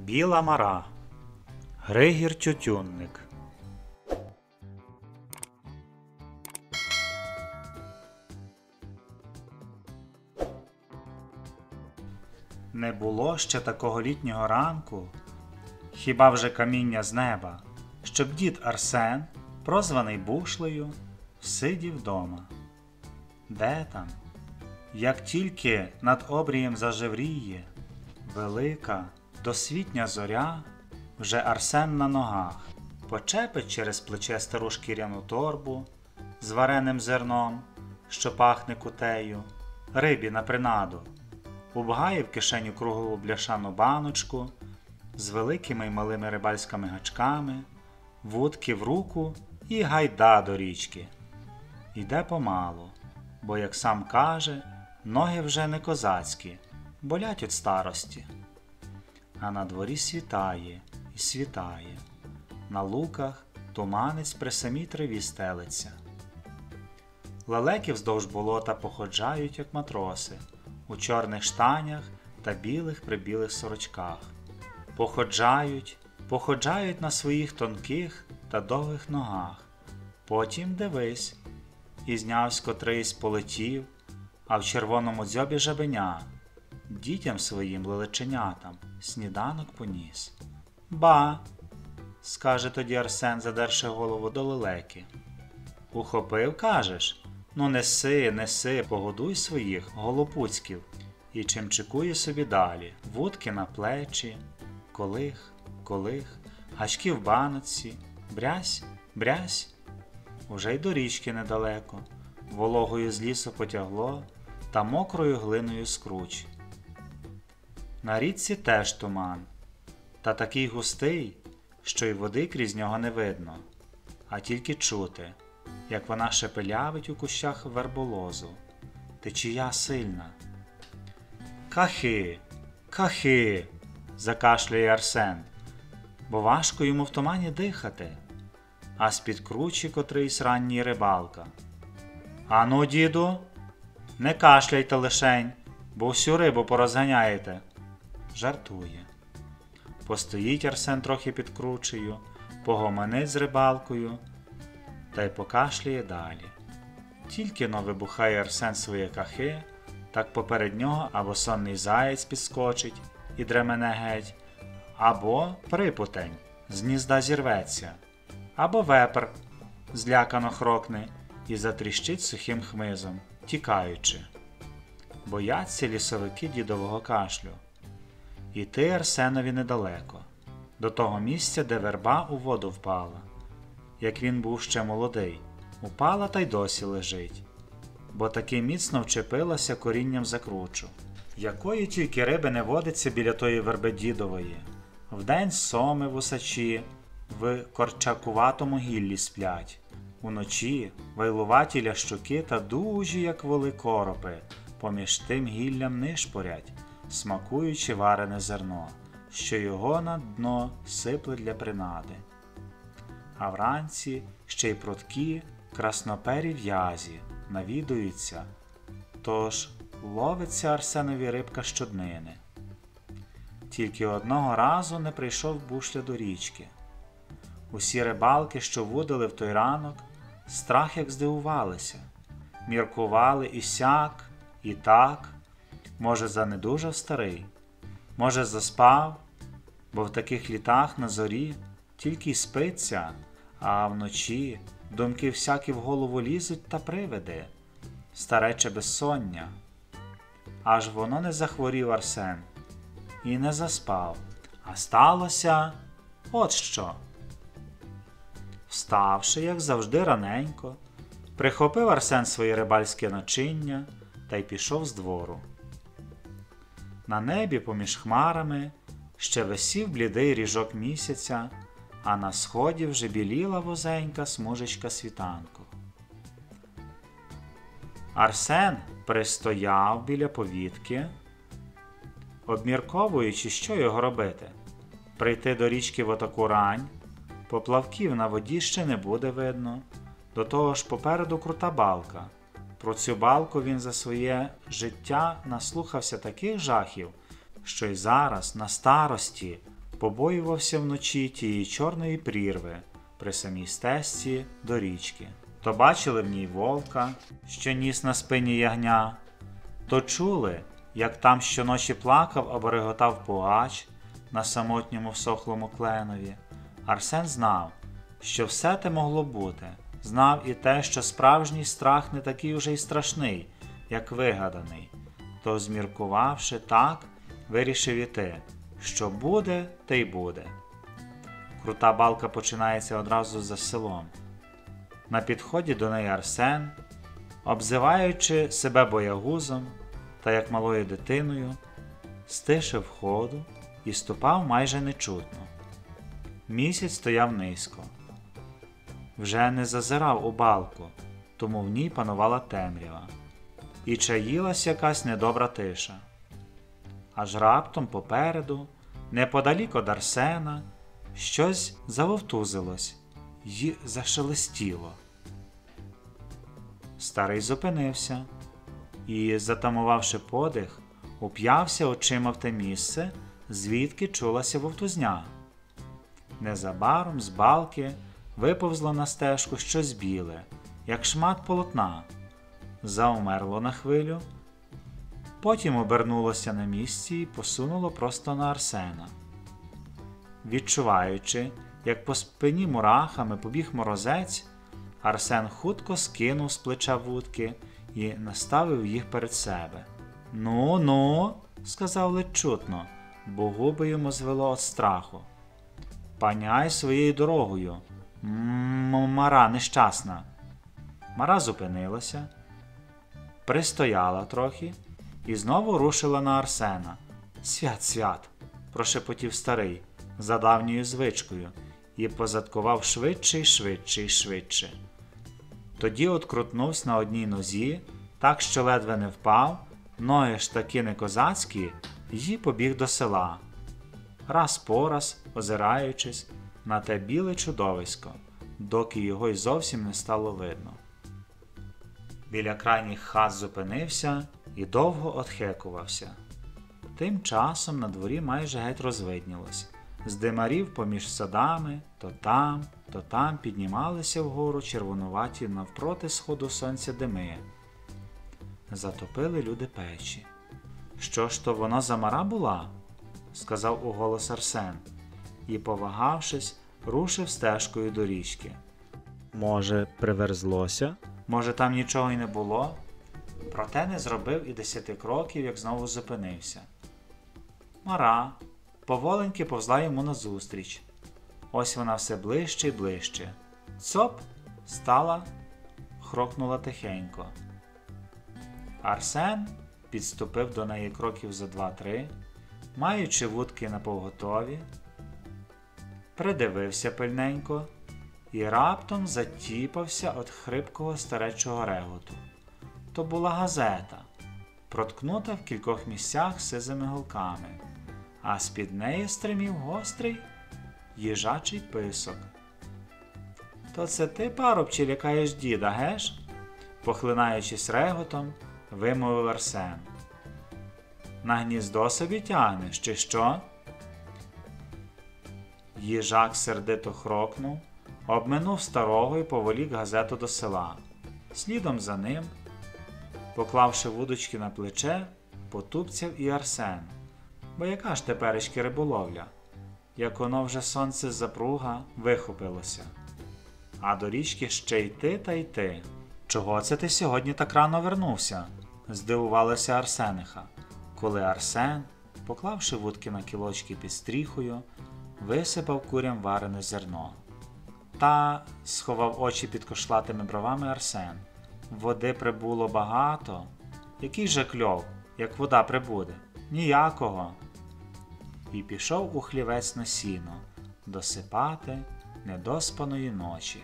Біла мара. Григір Тютюнник. Не було ще такого літнього ранку, хіба вже каміння з неба, щоб дід Арсен, прозваний бушлею, сидів вдома. Де там? Як тільки над обрієм зажевріє, велика досвітня зоря, вже Арсен на ногах, почепить через плече стару шкіряну торбу з вареним зерном, що пахне кутею, рибі на принаду, убгає в кишеню круглу бляшану баночку з великими й малими рибальськими гачками, вудки в руку і гайда до річки. Йде помалу, бо, як сам каже, ноги вже не козацькі, болять від старості. А на дворі світає і світає, на луках туманець при самій траві стелиться. Лелеки вздовж болота походжають, як матроси, у чорних штанях та білих прибілих сорочках. Походжають, походжають на своїх тонких та довгих ногах. Потім дивись, і знявсь котрийсь полетів, а в червоному дзьобі жабеня, дітям своїм лелеченятам сніданок поніс. Ба, скаже тоді Арсен, задерши голову до лелеки. Ухопив, кажеш? Ну неси, неси, погодуй своїх голопуцьків. І чимчикує собі далі, вудки на плечі, колих, колих, гачки в баноці, брязь, брязь. Уже й до річки недалеко, вологою з лісу потягло та мокрою глиною скруч. На річці теж туман, та такий густий, що й води крізь нього не видно, а тільки чути, як вона шепелявить у кущах верболозу. Течія сильна. Кахи, кахи, закашляє Арсен, бо важко йому в тумані дихати, а з-під кручі котрийсь ранній рибалка. Ану, діду, не кашляйте лишень, бо всю рибу порозганяєте. Жартує. Постоїть Арсен трохи під кручею, погомонить з рибалкою та й покашляє далі. Тільки но вибухає Арсен своє кахи, так поперед нього або сонний заєць підскочить і дремене геть, або припутень з гнізда зірветься, або вепр злякано хрокне і затріщить сухим хмизом, тікаючи. Бояться лісовики дідового кашлю. Іти Арсенові недалеко, до того місця, де верба у воду впала. Як він був ще молодий, упала та й досі лежить, бо таки міцно вчепилася корінням за кручу. Якої тільки риби не водиться біля тої верби дідової. Вдень соми в усачі в корчакуватому гіллі сплять, уночі вайлуваті лящуки та дужі, як воли коропи, поміж тим гіллям нишпорять, смакуючи варене зерно, що його на дно сипле для принади. А вранці ще й прудкі краснопері в'язі навідуються, тож ловиться Арсенові рибка щоднини. Тільки одного разу не прийшов бушля до річки. Усі рибалки, що вудили в той ранок, страх як здивувалися, міркували і сяк, і так, може, занедужав старий, може, заспав, бо в таких літах на зорі тільки й спиться, а вночі думки всякі в голову лізуть та привиди, старече безсоння. Аж воно не захворів Арсен і не заспав, а сталося от що. Вставши, як завжди, раненько, прихопив Арсен своє рибальське начиння та й пішов з двору. На небі поміж хмарами ще висів блідий ріжок місяця, а на сході вже біліла вузенька смужечка світанку. Арсен пристояв біля повітки, обмірковуючи, що його робити. Прийти до річки в отаку рань, поплавків на воді ще не буде видно, до того ж попереду крута балка. Про цю балку він за своє життя наслухався таких жахів, що й зараз, на старості, побоювався вночі тієї чорної прірви при самій стежці до річки. То бачили в ній вовка, що ніс на спині ягня, то чули, як там щоночі плакав або реготав пугач на самотньому всохлому кленові. Арсен знав, що все те могло бути, знав і те, що справжній страх не такий уже й страшний, як вигаданий. То, зміркувавши так, вирішив іти, що буде, те й буде. Крута балка починається одразу за селом. На підході до неї Арсен, обзиваючи себе боягузом та як малою дитиною, стишив ходу і ступав майже нечутно. Місяць стояв низько. Вже не зазирав у балку, тому в ній панувала темрява, і чаїлась якась недобра тиша. Аж раптом попереду, неподалік од Арсена, щось завовтузилось й зашелестіло. Старий зупинився і, затамувавши подих, уп'явся очима в те місце, звідки чулася вовтузня. Незабаром з балки виповзло на стежку щось біле, як шмат полотна, заумерло на хвилю, потім обернулося на місці і посунуло просто на Арсена. Відчуваючи, як по спині мурахами побіг морозець, Арсен хутко скинув з плеча вудки і наставив їх перед себе. Ну, ну, сказав ледь чутно, бо губи йому звело від страху. Паняй своєю дорогою. Мара нещасна. Мара зупинилася, пристояла трохи і знову рушила на Арсена. Свят, свят, прошепотів старий за давньою звичкою і позадкував швидше й швидше й швидше. Тоді открутнувся на одній нозі, так що ледве не впав, ноги ж таки не козацькі, і побіг до села. Раз по раз, озираючись на те біле чудовисько, доки його й зовсім не стало видно. Біля крайніх хат зупинився і довго отхекувався. Тим часом на дворі майже геть розвиднілось. З димарів поміж садами, то там, то там піднімалися вгору червонуваті навпроти сходу сонця дими. Затопили люди печі. Що ж то вона за мара була? сказав уголос Арсен, і, повагавшись, рушив стежкою до річки. Може, приверзлося? Може, там нічого й не було? Проте не зробив і десяти кроків, як знову зупинився. Мара поволеньки повзла йому назустріч. Ось вона все ближче і ближче. Цоп стала, хрокнула тихенько. Арсен підступив до неї кроків за два-три, маючи вудки на поготові, придивився пильненько і раптом затіпався від хрипкого старечого реготу. То була газета, проткнута в кількох місцях сизими голками, а з-під неї стримів гострий їжачий писок. То це ти, парубче, лякаєш діда, геш? похлинаючись реготом, вимовив Арсен. На гніздо собі тягнеш, чи що? Їжак сердито хрокнув, обминув старого і поволік газету до села. Слідом за ним, поклавши вудочки на плече, потупцяв і Арсен. Бо яка ж теперечки риболовля? Як воно вже сонце з запруга вихопилося. А до річки ще йти та йти. Чого це ти сьогодні так рано вернувся? здивувалася Арсениха, коли Арсен, поклавши вудки на кілочки під стріхою, висипав курям варене зерно. Та сховав очі під кошлатими бровами Арсен. Води прибуло багато. Який же кльов, як вода прибуде? Ніякого. І пішов у хлівець на сіно досипати недоспаної ночі.